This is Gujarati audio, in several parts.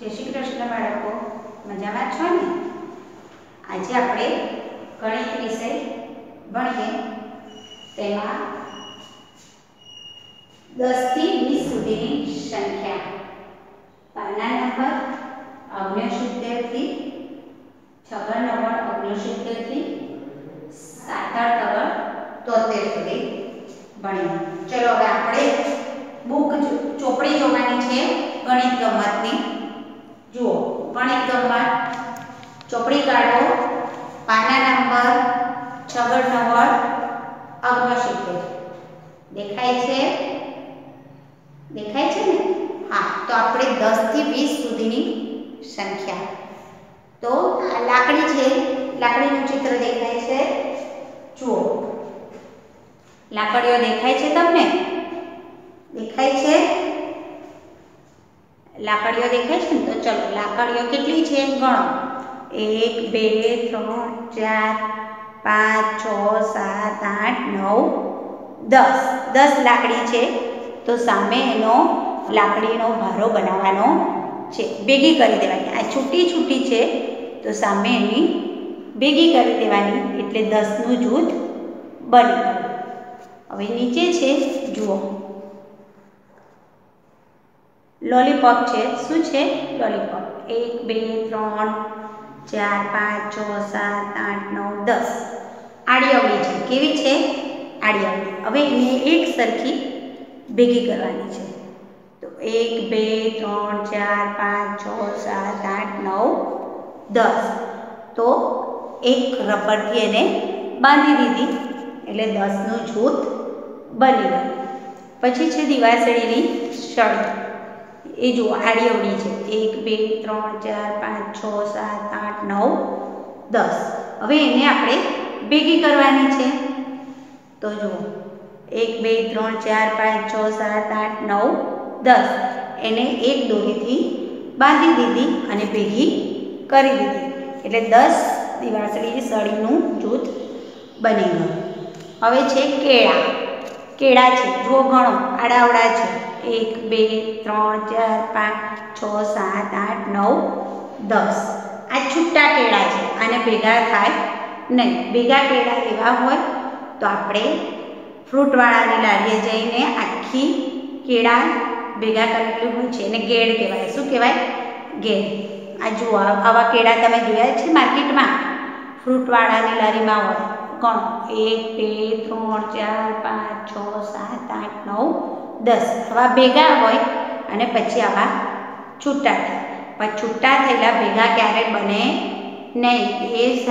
જય શ્રી કૃષ્ણ બાળકો. મજામાં છો ને? આજે આપણે ગણિત વિષય ભણીએ. તેમાં દસથી વીસ સુધીની સંખ્યા. પાના નંબર ઓગણસિત્તેરથી, છગન નંબર ઓગણસિત્તેરથી સાત આઠ નંબર તોતેર સુધી ભણીએ. ચલો હવે આપણે બુક ચોપડી જોવાની છે ગણિત ગમતની. જુઓ, પણ એકદમ ચોપડી કાઢો, પાના નંબર, છગડ નંબર ઓગણસિત્તેર દેખાય છે? દેખાય છે ને? હા, તો આપણે દસથી વીસ સુધીની સંખ્યા. તો આ લાકડી છે, લાકડીનું ચિત્ર દેખાય છે. જુઓ. લાકડીઓ દેખાય છે તમને? દેખાય છે? લાકડીઓ દેખાય છે ને? તો ચલો, લાકડીઓ કેટલી છે? ગણો. એક, બે, ત્રણ, ચાર, પાંચ, છ, સાત, આઠ, નવ, દસ. દસ લાકડી છે. તો સામે એનો લાકડીનો ભારો બનાવવાનો છે. ભેગી કરી દેવાની. આ છૂટી છૂટી છે. તો સામે એની ભેગી કરી દેવાની. એટલે દસનું જૂથ બની ગયું. હવે નીચે છે. જુઓ. લોલીપોપ છે. શું છે લોલીપોપ એક, બે, ત્રણ, ચાર, પાંચ, છ, સાત, આઠ, નવ, દસ. આડી અવળી છે. કેવી છે? આડી અવળી હવે એને એક સરખી ભેગી કરવાની છે. તો એક, બે, ત્રણ, ચાર, પાંચ, છ, સાત, આઠ, નવ, દસ. તો એક રબરથી એને બાંધી દીધી. એટલે દસનું જૂથ બની ગયું. પછી છે દિવાસળીની સળી એ જુઓ આડી અવળી છે, એક, બે, ત્રણ, ચાર, પાંચ, છ, સાત, આઠ, નવ, દસ. હવે એને આપણે ભેગી કરવાની છે. તો જુઓ, એક, બે, ત્રણ, ચાર, પાંચ, છ, સાત, આઠ, નવ, દસ. એને એક દોરીથી બાંધી દીધી અને ભેગી કરી દીધી. એટલે દસ દિવાસળી સળીનું જૂથ બની ગયું. હવે છે કેળા. કેળા છે જો ઘણો આડાવડા છે. એક, બે, ત્રણ, ચાર, પાંચ, છ, સાત, આઠ, નવ, દસ. આ છૂટા કેળા છે, આને ભેગા થાય નહીં. ભેગા કેળા એવા હોય તો આપણે ફ્રૂટવાળાની લારીએ જઈને આખી કેળા ભેગા કરેલું હોય છે, એને ગેડ કહેવાય. શું કહેવાય? ગેડ આ જુઓ, આવા કેળા તમે જોયા છે માર્કેટમાં? ફ્રૂટવાળાની લારીમાં હોય. કોણ? એક, બે, ત્રણ, ચાર, પાંચ, છ, સાત, આઠ, નવ, દસ. આવા ભેગા હોય અને પછી આવા છૂટા થાય. પણ છૂટા થયેલા ભેગા ક્યારે બને નહીં. એ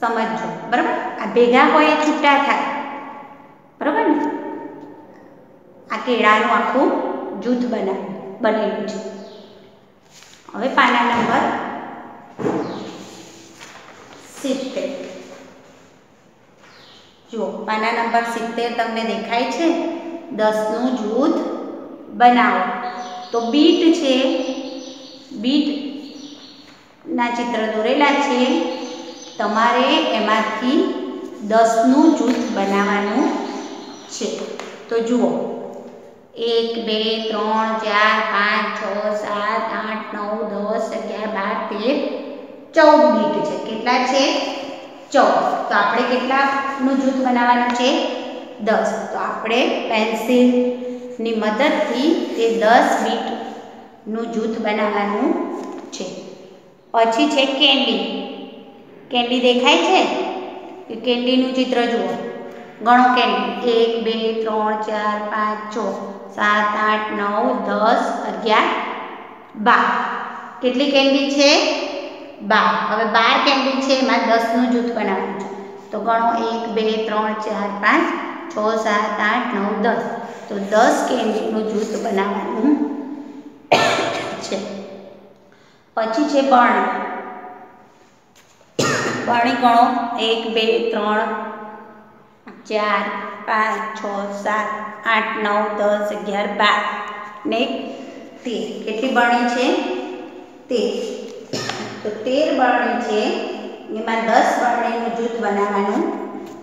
સમજજો. બરાબર? આ ભેગા હોય એ છૂટા થાય. બરાબર ને? આ કેળાનું આખું જૂથ બનાવ્યું, બનેલું છે. હવે પાના નંબર સિત્તેર જુઓ પાના નંબર સિત્તેર તમને દેખાય છે, દસનું જૂથ બનાવો. તો બીટ છે બીટના ચિત્ર દોરેલા છે. તમારે એમાંથી દસનું જૂથ બનાવવાનું છે. તો જુઓ. એક, બે, ત્રણ, ચાર, પાંચ, છ, સાત, આઠ, નવ, દસ, અગિયાર, બાર, તેર ચૌદ બીટ છે. કેટલા છે? ચૌદ. તો આપણે કેટલાનું જૂથ બનાવવાનું છે? દસ. તો આપણે પેન્સિલની મદદથી તે દસ બીટનું જૂથ બનાવવાનું છે. પછી છે કેન્ડી. કેન્ડી દેખાય છે? એ કેન્ડીનું ચિત્ર જુઓ. ગણો કેન્ડી. એક, બે, ત્રણ, ચાર, પાંચ, છ, સાત, આઠ, નવ, દસ, અગિયાર, બાર. કેટલી કેન્ડી છે? બાર. હવે બાર કેન્ડી છે, એમાં દસનું જૂથ બનાવવાનું છે. તો ગણો એક, બે, ત્રણ, ચાર, પાંચ, છ, સાત, આઠ, નવ, દસ. તો દસ કેન્ડીનું જૂથ બનાવવાનું છે. પછી છે બર્ણ બર્ણી ગણો એક, બે, ત્રણ, ચાર, પાંચ, છ, સાત, આઠ, નવ, દસ, અગિયાર, બાર. ને તેર. કેટલી બરણી છે? તેર. તો તેર બરણી છે, એમાં દસ બારણીનું જૂથ બનાવવાનું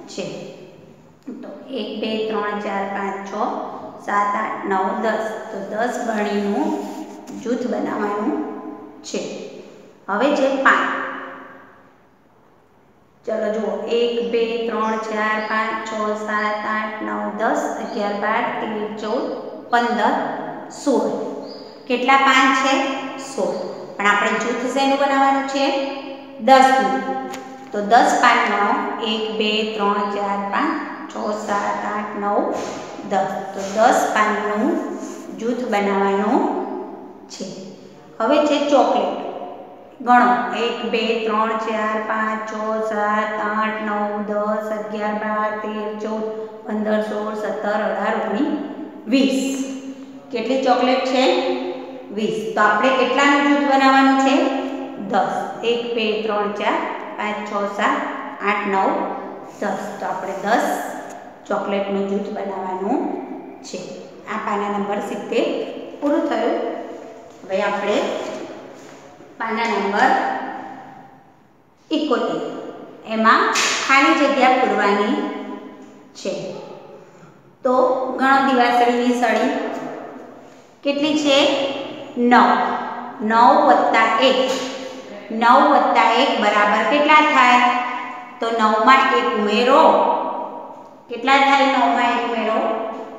છે. તો એક, બે, ત્રણ, ચાર, પાંચ, છ, સાત, આઠ, નવ, દસ. તો દસ બારણીનું જૂથ બનાવવાનું છે. હવે છે પાંચ. ચલો જુઓ. એક, બે, ત્રણ, ચાર, પાંચ, છ, સાત, આઠ, નવ, દસ, અગિયાર, બાર, તેર, ચૌદ, પંદર, સોળ. કેટલા પાંચ છે? સોળ. પણ આપણે જૂથ શેનું બનાવવાનું છે? દસનું તો દસ પાનનો એક, બે, ત્રણ, ચાર, પાંચ, છ, સાત, આઠ, નવ, દસ. તો દસ પાનનું જૂથ બનાવવાનું છે. હવે છે ચોકલેટ. ગણો. એક, બે, ત્રણ, ચાર, પાંચ, છ, સાત, આઠ, નવ, દસ, અગિયાર, બાર, તેર, ચૌદ, પંદર, સોળ, સત્તર, અઢાર, ઓગણીસ, વીસ. કેટલી ચોકલેટ છે? વીસ. તો આપણે કેટલાનું જૂથ બનાવવાનું છે? દસ. એક, બે, ત્રણ, ચાર, પાંચ, છ, સાત, આઠ, નવ, દસ. તો આપણે દસ ચોકલેટનું જૂથ બનાવવાનું છે. આ પાના નંબર સિત્તેર પૂરું થયું. હવે આપણે પાના નંબર એકોતેર. એમાં ખાલી જગ્યા પૂરવાની છે. તો ગણો દિવાસળીની સળી કેટલી છે? નવ નવ વત્તા એક નવ વત્તા એક બરાબર કેટલા થાય? તો નવમાં એક ઉમેરો. કેટલા થાય નવમાં એક ઉમેરો?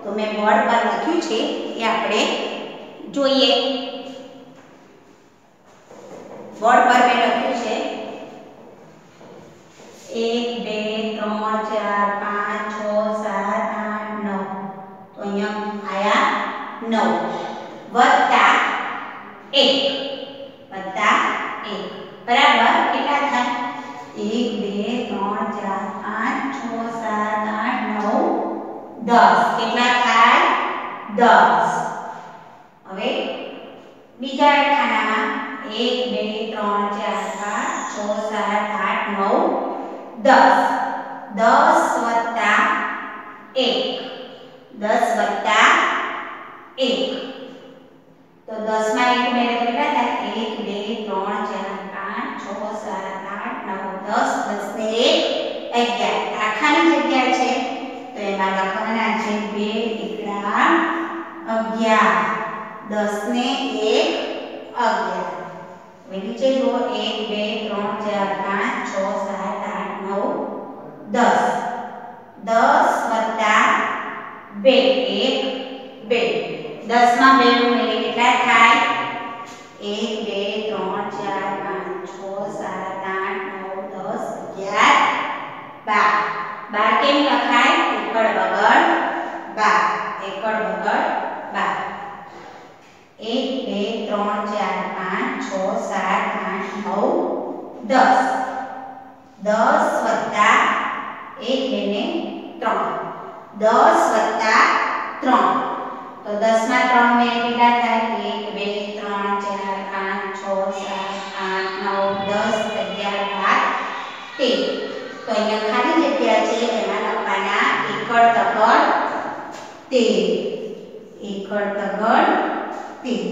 તો મેં બોર્ડ પર લખ્યું છે, એ આપણે જોઈએ. બોર્ડ પર મેં લખ્યું છે, એક, બે, ત્રણ, ચાર, પાંચ, છ, સાત, આઠ, નવ. તો અહીંયા આયા નવ. વત્તા એક વત્તા એક બરાબર કેટલા થાય એક બે ત્રણ ચાર પાંચ છ સાત આઠ નવ દસ કેટલા થાય દસ હવે બીજા ખાનામાં એક બે ત્રણ ચાર પાંચ છ સાત આઠ નવ દસ દસ વત્તા એક દસ વત્તા એક તો દસમાં એક ઉમેરે કેટલા થાય? એક, બે, ત્રણ, ચાર, પાંચ, છ, સાત, આઠ, નવ, દસ દસ ને એક અગિયાર. આખાની જગ્યા છે? તો એમાં લખવાના છે બે, એકડા, અગિયાર. દસ ને એક અગિયાર. હવે નીચે જુઓ, એક, બે, ત્રણ, ચાર, પાંચ, છ, સાત, આઠ, નવ, દસ. દસ વત્તા બે. એક, બે. દસમાં બે ઉમેરે કેટલા થાય એક બે ત્રણ ચાર પાંચ છ સાત આઠ નવ દસ અગિયાર બાર બાર કેમ લખાય એકડ બગડ બાર એકડ બગડ બાર. એક, બે, ત્રણ, ચાર, પાંચ, છ, સાત, આઠ, નવ, દસ. દસ વત્તા એક, બે ને ત્રણ. દસ વત્તા ત્રણ તો દસમાં ત્રણ મેં કેટલા થાય એક બે ત્રણ ચાર પાંચ છ સાત આઠ નવ દસ અગિયાર બાર તેર તો અહીંયા ખાલી જગ્યા છે એમાં લખવાના એકડ તગડ તેર એકડ તગડ તેર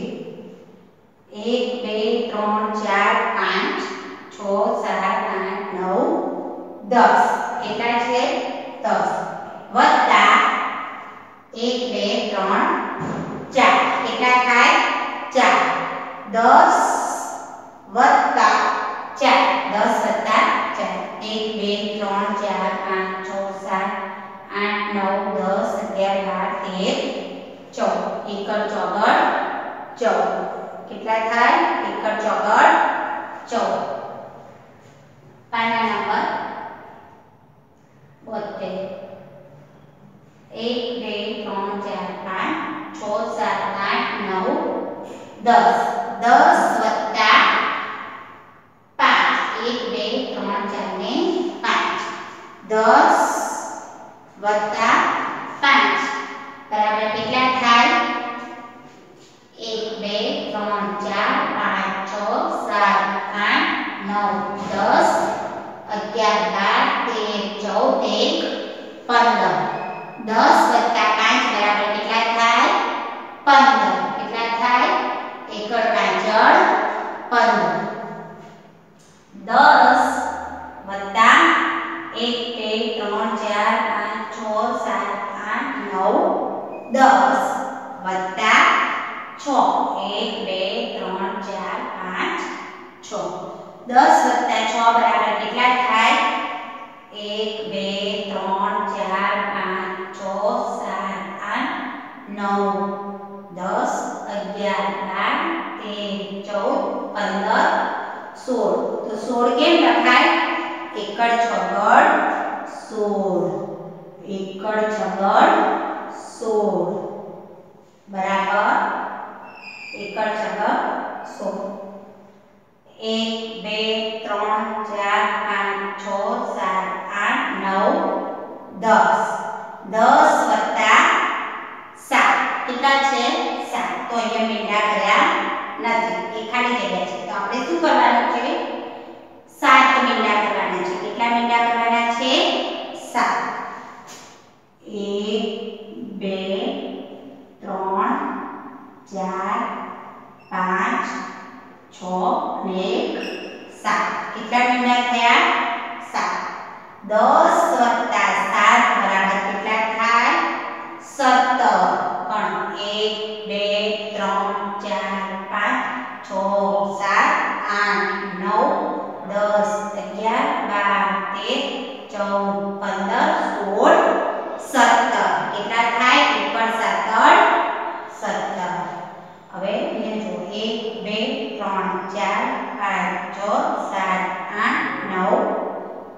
એક બે ત્રણ ચાર પાંચ છ સાત આઠ નવ દસ કેટલા છે દસ વત્તા એક બે ત્રણ ચાર કેટલા થાય ચાર દસ વત્તા ચાર દસ વત્તા ચાર એક બે ત્રણ ચાર પાંચ છ સાત આઠ નવ દસ અગિયાર બાર તેર ચૌદ એકડ ચોગડ ચૌદ કેટલા થાય એકડ ચોગડ ચૌદ પાના નંબર બોતેર એક બે ત્રણ ચાર પાંચ છ સાત આઠ નવ દસ દસ પાંચ. એક બે ત્રણ ચાર ને પાંચ. દસ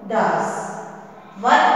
દસ વત્તા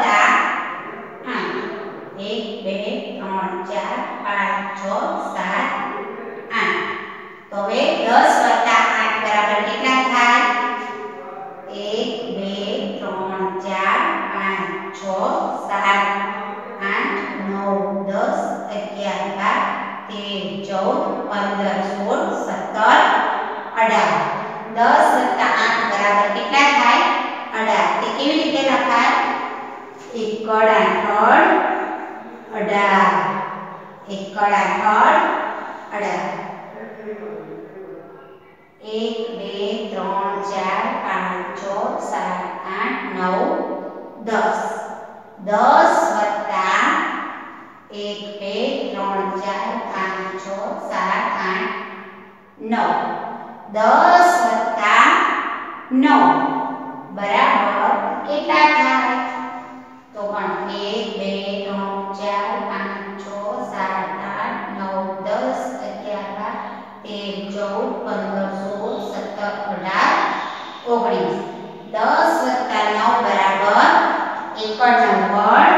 ચૌદ પંદર સોળ સત્તર અઢાર ઓગણીસ. દસ વત્તા નવ બરાબર એકાણું પણ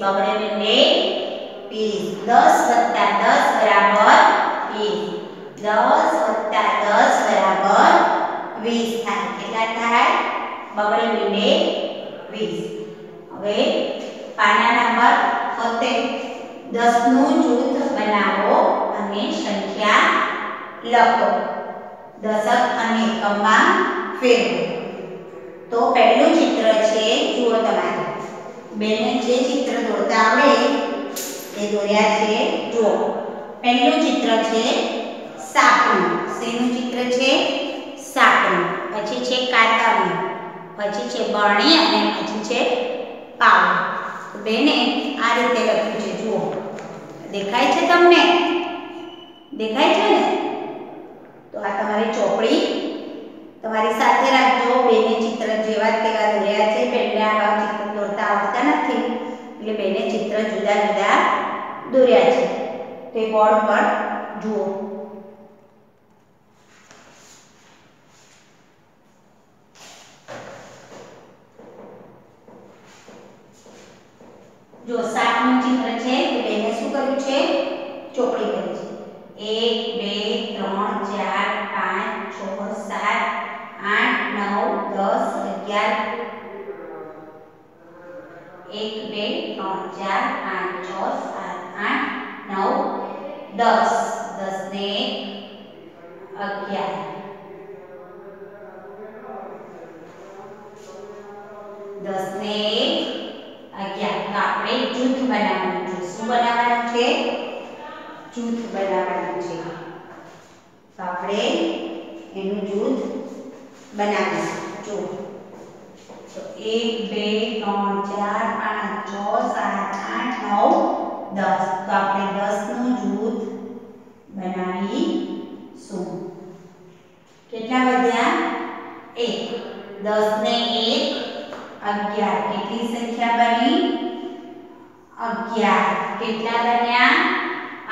બગડે ને વીસ દસ વત્તા દસ બરાબર વીસ. દસ વત્તા દસ બરાબર વીસ થાય. કેટલા થાય? બગડે ને વીસ. હવે પાના નંબર હોતે દસનું જૂથ બનાવો અને સંખ્યા લખો. દશક અને કમ્મા ફેરવો. તો પહેલું ચિત્ર છે, જુઓ તમારે. બેને જે ચિત્ર દોરતા આવડે એ દોર્યા છે, જુઓ. પહેલું ચિત્ર છે સાપનું શેનું ચિત્ર છે? સાપનું પછી છે કાતાનું પછી છે બરણી અને પછી છે પાવ બેને આ રીતે લખ્યું છે, જુઓ. દેખાય છે તમને? દેખાય છે ને? તો આ તમારી ચોપડી. તમારી સાથે રાખજો. બેને ચિત્ર જેવા તેવા દોર્યા છે. પહેલા આવા ચિત્ર આવતા નથી એટલે બેને ચિત્ર જુદા જુદા દોર્યા છે તો એ બોર્ડ પર જુઓ જો સાપનું ચિત્ર છે તે બેને શું કર્યું છે ચોપડી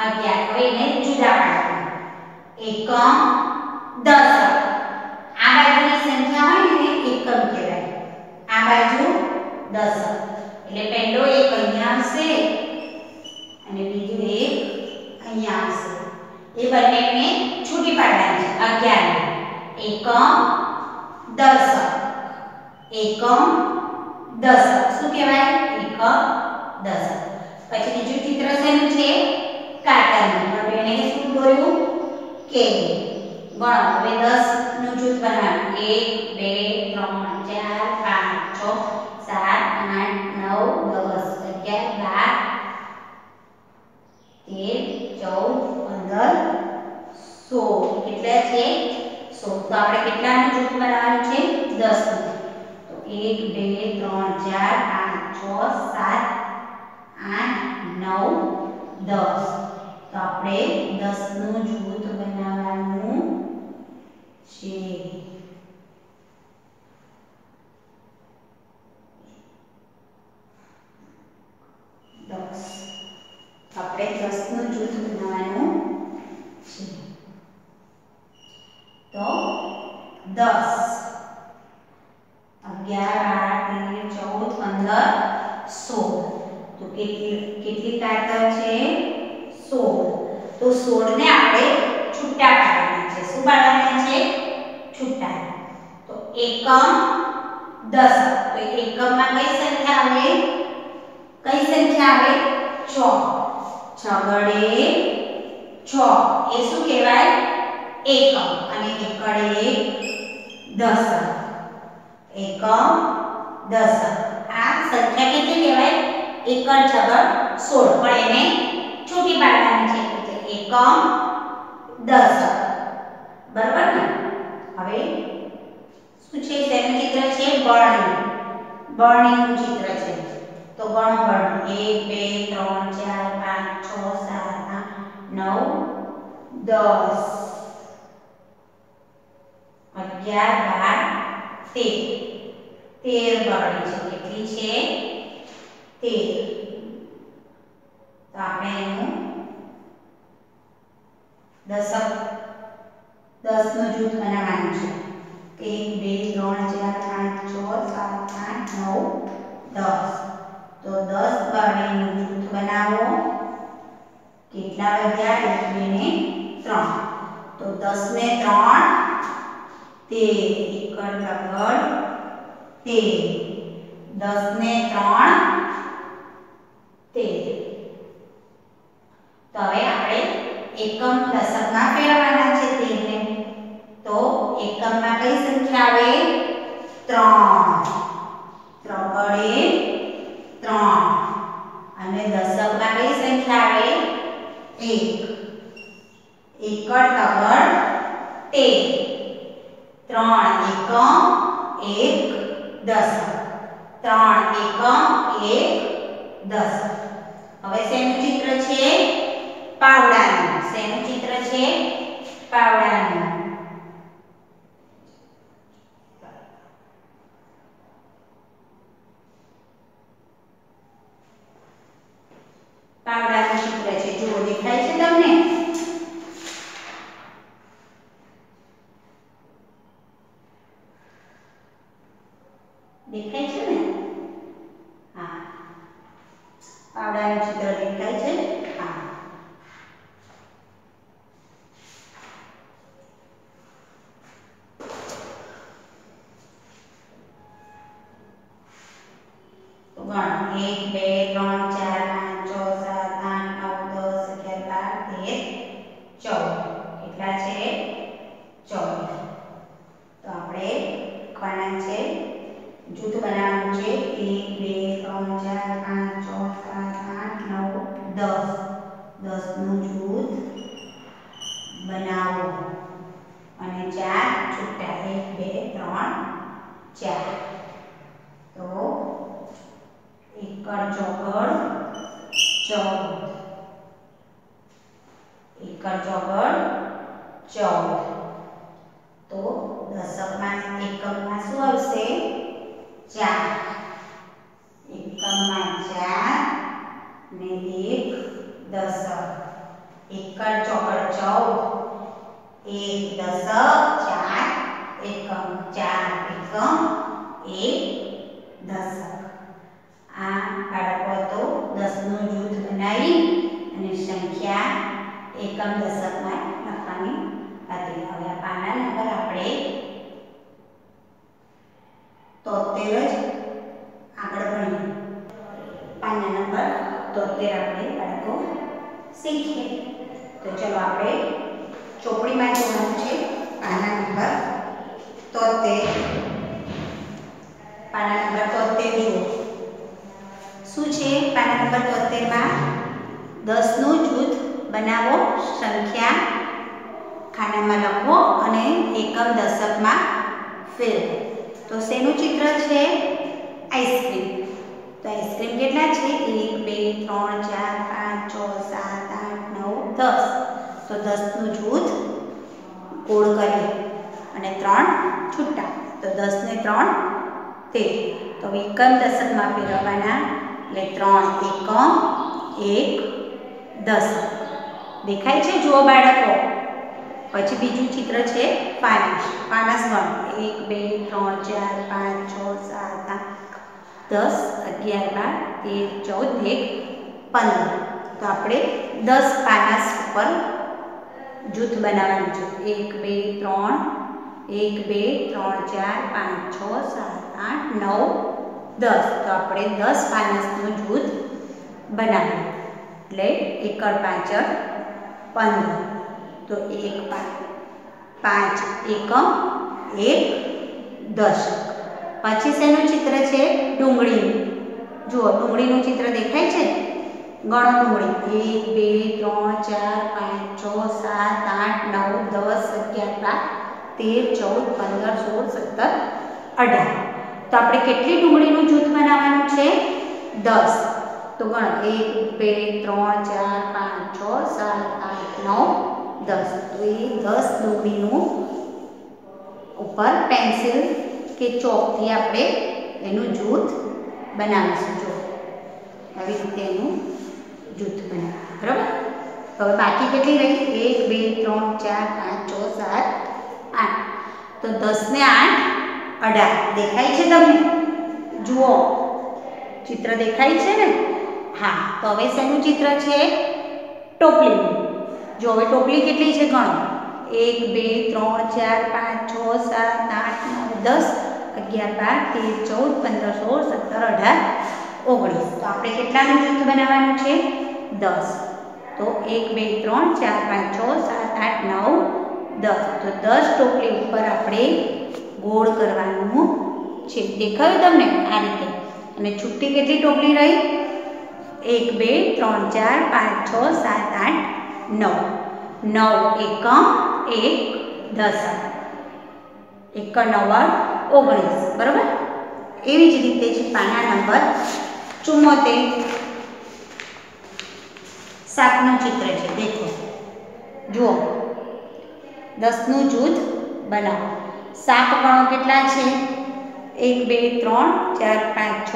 અગિયાર હવે એને જુદા પાડવાના. એકમ દશક આ બાજુની સંખ્યા હોય ને એને એકમ કહેવાય. આ બાજુ દશક એટલે પહેલો એક અહીંયા આવશે અને બીજું એક અહીંયા આવશે. એ બંનેને છૂટી પાડવાની છે અગિયાર એકમ દશક એકમ દશક શું કહેવાય? એકમ દશક પછી બીજું ચિત્ર શેનું છે? કાંટાનું તો બેને શું દોર્યું કે, ગણો, હવે 10 નું જૂથ બનાવવાનું. 1 2 3 4 5 6 7 8 9 10 11 12 13 14 15 16 કેટલા છે? 16 તો આપણે કેટલાનું જૂથ બનાવવાનું છે? 10 નું. તો 1 2 3 4 5 6 7 8 9 10 તો આપણે 10 નું જૂથ બનાવવાનું છે દસ આપણે દસનું જૂથ બનાવવાનું છે તો દસ અગિયાર બાર તેર ચૌદ પંદર સોળ તો કેટલી કેટલી કાતર છે સોળ તો સોળ ને આપણે છૂટા પાડવાના છે શું પાડવાના છે છૂટા તો એકમ દસ તો એકમમાં કઈ સંખ્યા આવે કઈ સંખ્યા આવે છ છગડે છ એ શું કહેવાય એકમ અને એકડે દશક એકમ દશક આ સંખ્યા કેટલી કહેવાય એકડ છગડ સોળ પણ એને છૂટી પાડવાની છે એટલે એકમ દશક બરાબર ને હવે શું છે તેનું ચિત્ર છે બરણી બરણીનું ચિત્ર છે તો ગણો બરણી એક બે ત્રણ ચાર પાંચ છ સાત આઠ નવ દસ અગિયાર બાર તેર તેર બરણી છે કેટલી છે તેર તો આપણે એનું દશક દસનું જૂથ બનાવવાનું છે એક બે ત્રણ ચાર પાંચ છ સાત આઠ નવ દસ તો દસ બરણીનું જૂથ બનાવો કેટલા વધ્યા એક બે ને ત્રણ તો દસ ને ત્રણ તેર એકડ તગડ તે દસ ને ત્રણ. તેર. તો હવે આપણે એકમ દશકમાં ફેરવવાના છે તેરને તો એકમમાં કઈ સંખ્યા આવે? ત્રણ. ત્રગડે ત્રણ. અને દશકમાં કઈ સંખ્યા આવે? એક. એકડ તગડ તેર. ત્રણ એકમ એક દશક ત્રણ એકમ એક દશક હવે શેનું ચિત્ર છે? પાવડાનું શેનું ચિત્ર છે પાવડાનું પાવડાનું ચિત્ર છે જુઓ દેખાય છે તમને દેખાય છે ને હા પાવડાનું ચિત્ર દેખાય છે હા તો ગણ એક બે ત્રણ ચાર પાંચ છ સાત આઠ નવ દસ અગિયાર બાર તેર ચૌદ કેટલા છે ચૌદ તો આપણે લખવાના છે જૂથ બનાવવાનું છે એક બે ત્રણ ચાર પાંચ છ સાત આઠ નવ દસ દસનું જૂથ બનાવો અને ચાર છૂટા એક બે ત્રણ ચાર તો એકડ ચોગડ ચૌદ એકડ ચોગડ ચૌદ તો દશકમાં એકમમાં શું આવશે ચાર એકમમાં ચાર ને એક દશક એકડ ચોગડ ચૌદ એક દશક ચાર એકમ ચાર એકમ એક દશક આ બાળકો તો દસનું જૂથ બનાવી અને સંખ્યા એકમ દશકમાં લખવાની હતી હવે પાના નંબર આપણે તોતેર જ આગળ ભણીએ. પાના નંબર તોતેર આપણે બાળકો શીખીએ. તો ચલો આપણે ચોપડીમાં જોવાનું છે. પાના નંબર તોતેર. પાના નંબર તોતેર જુઓ. શું છે? પાના નંબર તોતેરમાં દસનું જૂથ બનાવો, સંખ્યા ખાનામાં લખો અને એકમ દશકમાં ફેરવો. તો શેનું ચિત્ર છે? આઈસ્ક્રીમ. તો આઈસ્ક્રીમ કેટલા છે? એક, બે, ત્રણ, ચાર, પાંચ, છ, સાત, આઠ, નવ, દસ. તો દસનું જૂથ ગોળ કરીએ અને ત્રણ છૂટા. તો દસ ને ત્રણ તેર. તો એકમ દશકમાં ફેરવવાના એટલે ત્રણ એકમ, એક દશક દેખાય છે જુઓ બાળકો. પછી બીજું ચિત્ર છે પાનસ પાનસ ગણ. એક, બે, ત્રણ, ચાર, પાંચ, છ, સાત, આઠ, દસ, અગિયાર, બાર, તેર, ચૌદ, એક, પંદર. તો આપણે દસ પાનસ ઉપર જૂથ બનાવવાનું છે. એક, બે, ત્રણ, એક, બે, ત્રણ, ચાર, પાંચ, છ, સાત, આઠ, નવ, દસ. તો આપણે દસ પાનસનું જૂથ બનાવીએ એટલે એકડ પાછળ પંદર. તો એક પાંચ. એકમ એક દશક પછી શેનું ચિત્ર છે? ડુંગળીનું. જુઓ, ડુંગળીનું ચિત્ર દેખાય છે? ગણો ડુંગળી. એક, બે, ત્રણ, ચાર, પાંચ, છ, સાત, આઠ, નવ, દસ, અગિયાર, બાર, તેર, ચૌદ, પંદર, સોળ, સત્તર, અઢાર. તો આપણે કેટલી ડુંગળીનું જૂથ બનાવવાનું છે? દસ. તો ગણ એક, બે, ત્રણ, ચાર, પાંચ, છ, સાત, આઠ, નવ, દસ. તો એ દસ ડુંગળીનું ઉપર પેન્સિલ કે ચોકથી આપણે એનું જૂથ બનાવીશું. જો, આવી રીતે એનું જૂથ બનાવ બરાબર? હવે બાકી કેટલી રહી? એક, બે, ત્રણ, ચાર, પાંચ, છ, સાત, આઠ. તો દસ ને આઠ, અઢાર. દેખાય છે તમને? જુઓ. ચિત્ર દેખાય છે ને? હા, તો હવે શેનું ચિત્ર છે? ટોપલીનું. જો હવે ટોપલી કેટલી છે ગણો? એક, બે, ત્રણ, ચાર, પાંચ, છ, સાત, આઠ, નવ, દસ, અગિયાર, બાર, તેર, ચૌદ, પંદર, સોળ, સત્તર, અઢાર, ઓગણીસ. તો આપણે કેટલાનું જૂથ બનાવવાનું છે? દસ. તો એક, બે, ત્રણ, ચાર, પાંચ, છ, સાત, આઠ, નવ, દસ. તો દસ ટોપલી ઉપર આપણે ગોળ કરવાનું છે. દેખાયું તમને આ રીતે? અને છુટ્ટી કેટલી ટોપલી રહી? એક, બે, ત્રણ, ચાર, પાંચ, છ, સાત, આઠ, નવ. નવ એકમ, એક દસ એક નવ ઓગણીસ. બરાબર? એવી જ રીતે જ પાના નંબર ચુમ્મોતેર. સાતનું ચિત્ર છે, દેખો. જુઓ. દસનું જૂથ બનાવો. સાત ગણો કેટલા છે? એક, બે, ત્રણ, ચાર, પાંચ, છ,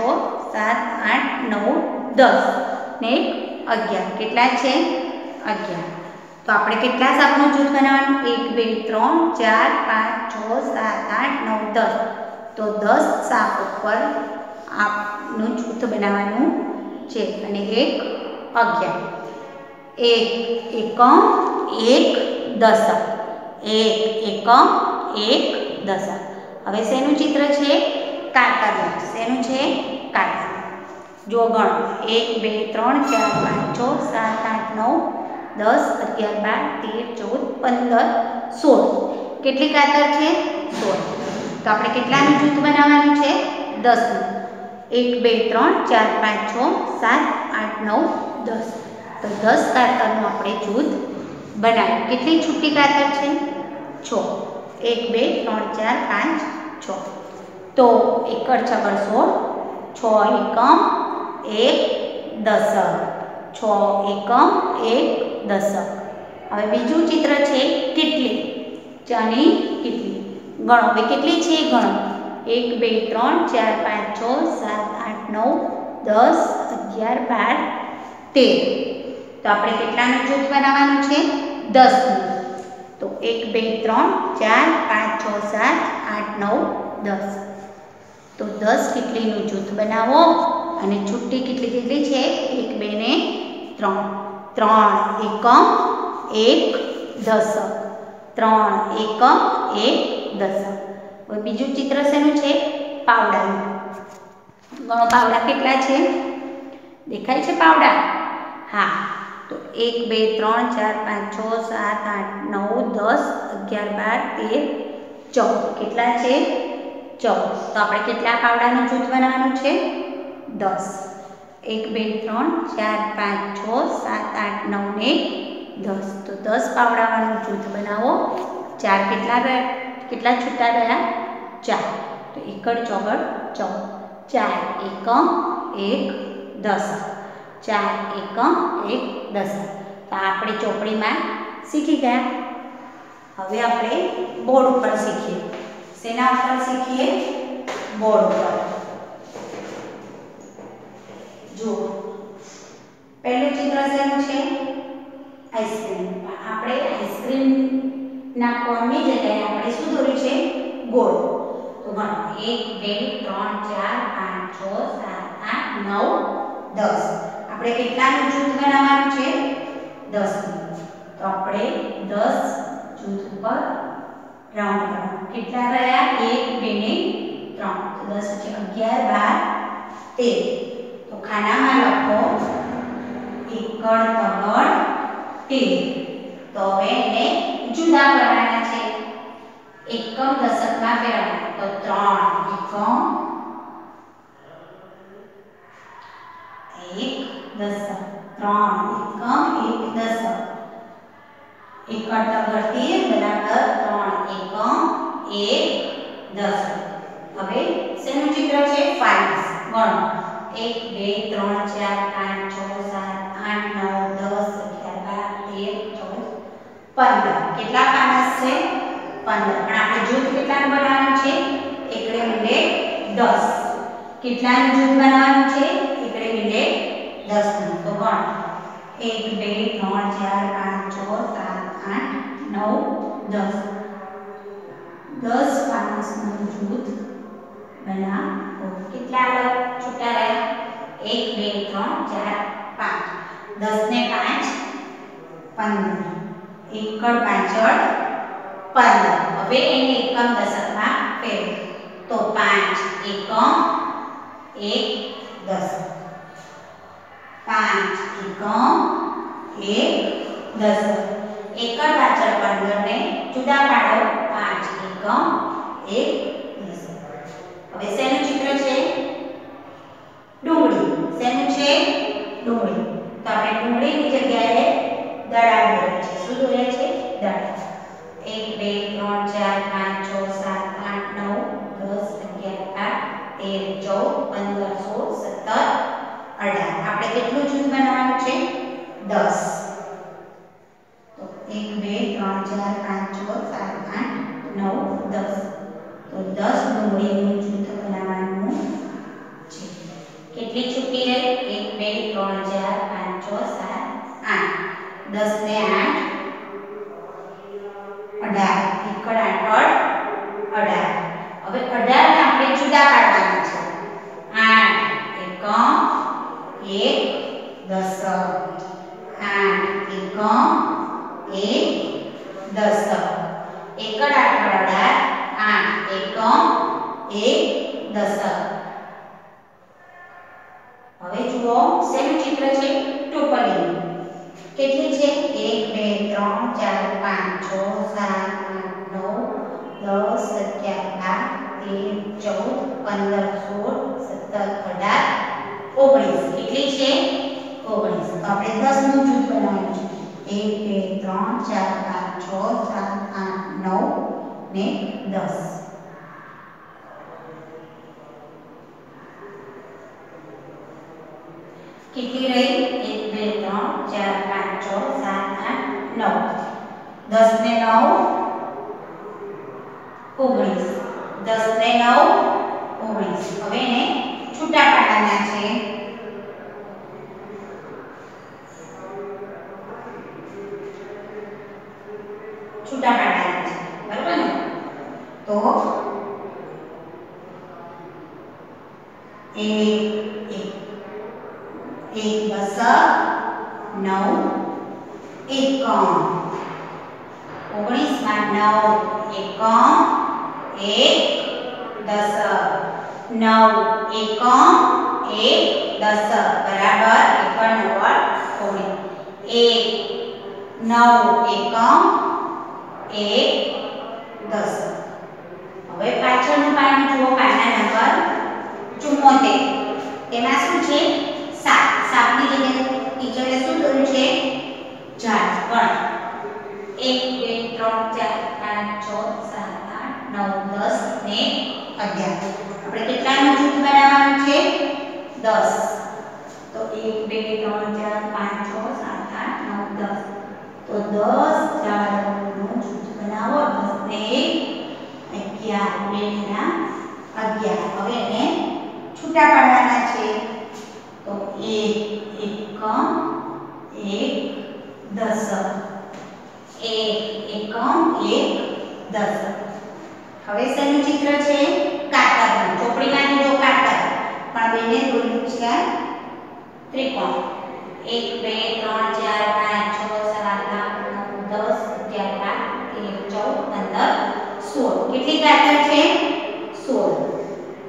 સાત, આઠ, નવ દસ. ને અગિયાર. કેટલા છે? અગિયાર. તો આપણે કેટલા સાપનું જૂથ બનાવવાનું? એક, બે, ત્રણ, ચાર, પાંચ, છ, સાત, આઠ, નવ, દસ. તો દસ સાપ ઉપર આપનું જૂથ બનાવવાનું છે. અને એક, અગિયાર. એક, એકમ, એક દશક એક, એકમ, એક દશક હવે શેનું ચિત્ર છે? કાતરનું શેનું છે? કાતર જો ગણો એક, બે, ત્રણ, ચાર, પાંચ, છ, સાત, આઠ, નવ, દસ, અગિયાર, બાર, તેર, ચૌદ, પંદર, સોળ. કેટલી કાતર છે? સોળ. તો આપણે કેટલાનું જૂથ બનાવવાનું છે? દસનું. એક, બે, ત્રણ, ચાર, પાંચ, છ, સાત, આઠ, નવ, દસ. તો દસ કાતરનું આપણે જૂથ બનાવ્યું કેટલી છૂટી કાતર છે? છ. એક, બે, ત્રણ, ચાર, પાંચ, છ. તો એકડ, છગડ, સોળ. છ, એકમ એક દશક. છ એકમ, એક દશક. હવે બીજું ચિત્ર છે કેટલી ચાની કેટલી ગણો. હવે કેટલી છે ગણો? એક, બે, ત્રણ, ચાર, પાંચ, છ, સાત, આઠ, નવ, દસ, અગિયાર, બાર, તેર. તો આપણે કેટલાનું જૂથ બનાવવાનું છે? દસનું. તો એક, બે, ત્રણ, ચાર, પાંચ, છ, સાત, આઠ, નવ, દસ. તો દસ કેટલીનું જૂથ બનાવો અને છુટ્ટી કેટલી કેટલી છે એક, બે ને ત્રણ. ત્રણ એકમ એક દશક ત્રણ એકમ એક દશક હવે બીજું ચિત્ર શેનું છે? પાવડાનું. ગણો પાવડા કેટલા છે? દેખાય છે પાવડા? હા. તો એક, બે, ત્રણ, ચાર, પાંચ, છ, સાત, આઠ, નવ, દસ, અગિયાર, બાર, તેર, ચૌદ. કેટલા છે? ચૌદ. તો આપણે કેટલા પાવડાનું જૂથ બનાવવાનું છે? દસ. એક, બે, ત્રણ, ચાર, પાંચ, છ, સાત, આઠ, નવ ને દસ. તો દસ પાવડાવાનું જૂથ બનાવો. ચાર કેટલા કેટલા છૂટા રહ્યા ચાર. તો એકડ ચોગડ ચૌદ. ચાર એકમ એક દસ. ચાર એકમ એક દસ. તો આપણે ચોપડીમાં શીખી ગયા. હવે આપણે બોર્ડ ઉપર શીખીએ. શેના ઉપર શીખીએ, બોર્ડ પર જુઓ, પહેલું ચિત્ર શેનું છે, આઈસ્ક્રીમ. આપણે આઈસ્ક્રીમના કોણની જગ્યાએ આપણે શું દોર્યું છે? ગોળ. તો ગણો, એક, બે, ત્રણ, ચાર, પાંચ, છ, સાત, આઠ, નવ, દસ. આપણે કેટલાનું જૂથ બનાવવાનું છે? દસ તો આપણે દસ જૂથ ઉપર રાઉન્ડ કરવાનું કેટલા રહ્યા? એક, બે ને ત્રણ. તો દસ પછી અગિયાર, બાર, તેર. તો ખાનામાં લખો એકડ તગડ 13 તો હવે એને જુદા કરવાના છે. એકમ દશકમાં ફેરવવાના. તો ત્રણ. એકમ એક દશક. ત્રણ. એકમ એક દશક. એકડ તગડ તેર બરાબર ત્રણ એકમ એક, દસ. હવે શેનું ચિત્ર છે? ફાઇલ્સ ગણો. એક, બે, ત્રણ, ચાર, પાંચ, છ, સાત, આઠ, નવ, દસ, અગિયાર, બાર, તેર, ચૌદ, પંદર. કેટલા ફાનસ છે? પંદર. પણ આપણે જૂથ કેટલાનું બનાવવાનું છે? એકડે મીંડે દસ. કેટલાનું જૂથ બનાવવાનું છે? એકડે મીંડે દસનું તો ગણ. એક, બે, ત્રણ, ચાર, પાંચ, છ, સાત આઠ નવ, દસ. દસ પાંચનું જૂથ બનાવો. કેટલા અલગ છૂટા રહ્યા? એક, બે, ત્રણ, ચાર, પાંચ. દસ ને પાંચ, પંદર. એકડ પાછળ પંદર. હવે એને એકમ દશકમાં ફેરવો. તો પાંચ એકમ એક દસ પાંચ એકમ એક દશક. એકડ પાછળ પંદર ને જુદા પાડો. પાંચ એકમ એક હવે શેનું ચિત્ર છે? ડુંગળી. શેનું છે? ડુંગળી. તો આપણે ડુંગળીની જગ્યાએ દડા દોરે છે શું દોરે છે દડા એક, બે, ત્રણ, ચાર, પાંચ, છ, સાત, આઠ, નવ, દસ, અગિયાર, બાર, તેર, ચૌદ, પંદર, સોળ, સત્તર, અઢાર. આપણે કેટલું જૂથ બનાવવાનું છે? દસ. તો એક બે ત્રણ ચાર પાંચ છ સાત આઠ નવ દસ તો દસ ડુંગળીનું જૂથ બનાવવાનું છે કેટલી છૂટી રહે એક બે ત્રણ ચાર પાંચ છ સાત આઠ દસ ને આઠ અઢાર એકડ આઠ અઢાર હવે અઢાર ને આપણે જુદા પાડવાના છે આઠ એકમ એક દસ આઠ એકમ એક દસ એકડ આઠ અઢાર આઠ. એકમ એક દસ હવે જુઓ, શેનું ચિત્ર છે? કેટલી છે એક બે ત્રણ ચાર પાંચ છ સાત આઠ નવ દસ અગિયાર બાર તેર ચૌદ પંદર સોળ સત્તર અઢાર ઓગણીસ કેટલી છે ઓગણીસ તો આપણે દસનું જૂથ બનાવવાનું છે એક બે ત્રણ, ચાર, પાંચ, છ, સાત, આઠ, નવ ને દસ. કેટલી રહી? એક, બે, ત્રણ, ચાર, પાંચ, છ, સાત, આઠ, નવ. દસ ને નવ? ઓગણીસ. દસ ને નવ? ઓગણીસ. હવે એને છૂટા પાડવાના છે છૂટા પાડવાના છે બરાબર ને તો એક એક એક દશક નવ એકમ ઓગણીસમાં નવ એકમ એક દશક નવ એકમ એક દશક બરાબર એકમ નવ ઓગણીસ એક નવ એકમ એક દશક હવે પાછળનું પાનું જુઓ પાના નંબર ચુમ્મોતેર. તેમાં શું છે? સાત. સાતની જગ્યાએ ટીચરે શું દોર્યું છે? ઝાડ. પણ એક, બે, ત્રણ, ચાર, પાંચ, છ, સાત, આઠ, નવ, દસ ને અગિયાર. આપણે કેટલાનું જૂથ બનાવવાનું છે? દસ. તો એક, બે, ત્રણ, ચાર, પાંચ, છ, સાત, આઠ, નવ, દસ. તો દસ ઝાડનું જૂથ બનાવો. દસ ને એક, અગિયાર. બે અગિયાર. હવે એને છૂટા પાડવાના છે. તો એક એકમ એક દશક. એક એકમ એક દશક. હવે શેનું ચિત્ર છે? કાતરનું. ચોપડીમાંથી જો કાતર. પણ બેને દોર્યું છે ત્રિકોણ. એક, બે, ત્રણ, ચાર, પાંચ, છ, સાત, આઠ, નવ, દસ, અગિયાર, બાર, તેર, ચૌદ, પંદર, સોળ. કેટલી કાતર છે સોળ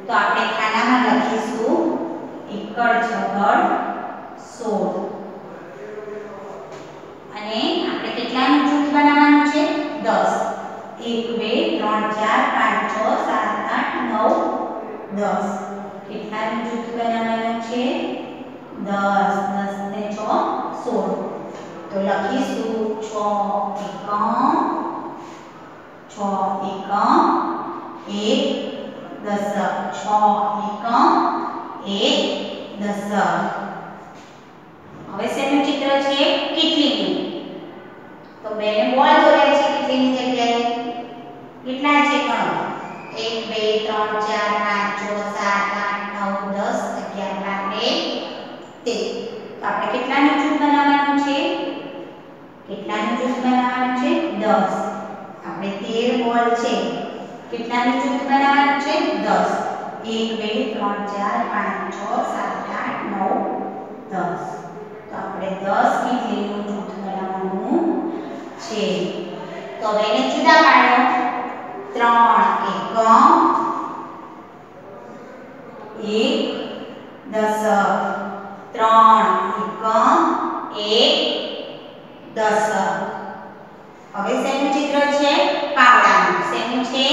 તો આપણે ખાનામાં લખીશું એકડ છગડ સોળ અને આપણે કેટલાનું જૂથ બનાવવાનું છે દસ એક બે ત્રણ ચાર પાંચ છ સાત આઠ નવ દસ કેટલાનું જૂથ બનાવવાનું છે દસ દસ ને છ સોળ તો લખીશું છ એકમ છ એકમ એક દશક છ એકમ એક દશક હવે શેનું ચિત્ર છે કેટલીનું તો બેને બોલ દોર્યા છે કેટલીની જગ્યાએ કેટલા છે ગણો એક બે ત્રણ ચાર પાંચ છ સાત આઠ નવ દસ અગિયાર બાર તેર તેર તો આપણે કેટલાનું જૂથ બનાવવાનું છે કેટલાનું જૂથ બનાવવાનું છે દસ. આપણે તેર બોલ છે. કેટલાનું જૂથ બનાવવાનું છે? દસ. એક, બે, ત્રણ, ચાર, પાંચ, છ, સાત, આઠ, નવ, દસ. તો આપણે દસ કેટલીનું જૂથ બનાવવાનું છે. તો હવે એને જુદા પાડો. ત્રણ એકમ. એક દસ ત્રણ એકમ, એક, દશક. હવે શેનું ચિત્ર છે? પાવડાનું. શેનું છે?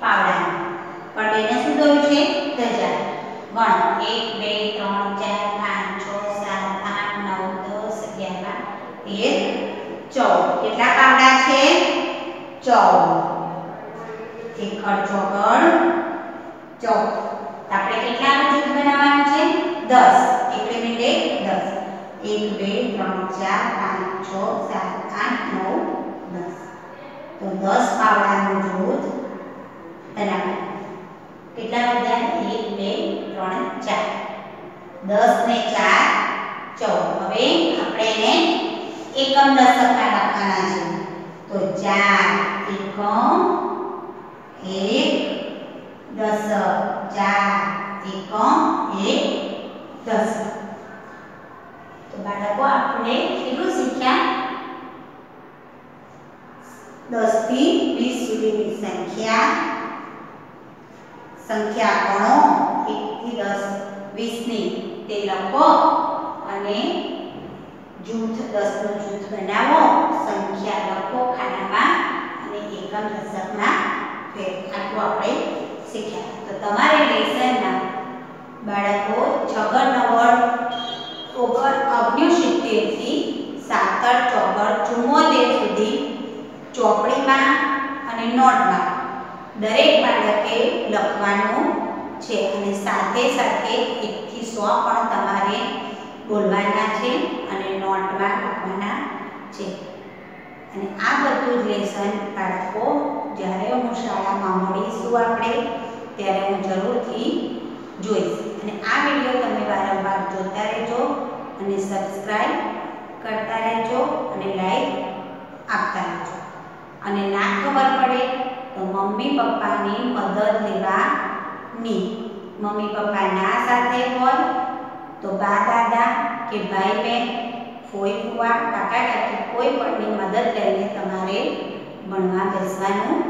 પાવડાનું. પણ બેને શું દોર્યું છે? ધજા ગણ એક, બે, ત્રણ, ચાર, પાંચ, છ, સાત, આઠ, નવ, દસ, અગિયાર તેર, ચૌદ. કેટલા પાવડા છે? ચૌદ. એકડ ચોગડ ચૌદ. આપણે કેટલાનું જૂથ બનાવવાનું છે? દસ. એટલે મિનિટે દસ. એક, બે, ત્રણ, ચાર, પાંચ, છ, સાત, આઠ, નવ તો દસ પાવડાનું જૂથ બનાવવાનું કેટલા બધા? એક, બે, ત્રણ, ચાર. દસ ને ચાર, ચૌદ. હવે આપણે એને એકમ દશકમાં લખવાના છે. તો ચાર એકમ એક દશક ચાર એકમ એક દશક આપણે કેટલું શીખ્યા? દસથી વીસ સુધીની સંખ્યા. સંખ્યા ગણો. એક થી દસ. વીસની તે લખો અને જૂથ દસનું જૂથ બનાવો. સંખ્યા લખો ખાનામાં અને એકમ દશકમાં ફેર. આટલું આપણે શીખ્યા. તો તમારે લેસનમાં બાળકો છગર નવર ઓગણ ઓગણસિત્તેરથી સાતર ચોગર ચુમ્મોતેર સુધી ચોપડીમાં અને નોટમાં દરેક બાળકે લખવાનું છે અને સાથે સાથે એકથી સો પણ તમારે બોલવાના છે અને નોટમાં લખવાના છે. અને આ બધું જ લેસન બાળકો, જ્યારે હું શાળામાં મળીશું આપણે, ત્યારે હું જરૂરથી જોઈશ. અને આ વીડિયો તમે વારંવાર જોતા રહેજો અને સબસ્ક્રાઈબ કરતા રહેજો અને લાઈક આપતા રહેજો. અને ના ખબર પડે તો મમ્મી પપ્પાની મદદ લેવાની મમ્મી પપ્પા ના સાથે હોય તો બા દાદા કે ભાઈ બહેન, ફોઈ ફુવા, કાકા કાકી કોઈ પણની મદદ લઈને તમારે ભણવા બેસવાનું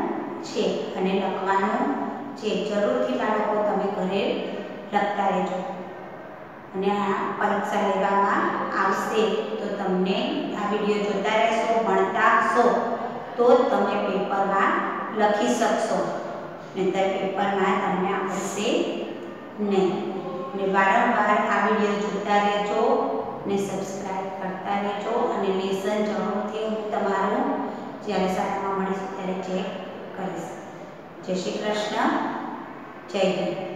છે અને લખવાનું છે. જરૂરથી બાળકો તમે ઘરે લખતા રહેજો. અને આ પરીક્ષા લેવામાં આવશે તો તમને આ વીડિયો જોતા રહેશો, ભણતા હશો. તો જ તમે પેપરમાં લખી શકશો. નહીંતર પેપરમાં તમને આવડશે નહીં. ને વારંવાર આ વીડિયો જોતા રહેજો ને સબસ્ક્રાઈબ કરતા રહેજો અને લેસન જરૂરથી હું તમારું જ્યારે શાળામાં મળીશું ત્યારે ચેક કરીશ. જય શ્રી કૃષ્ણ. જય હિન્દ.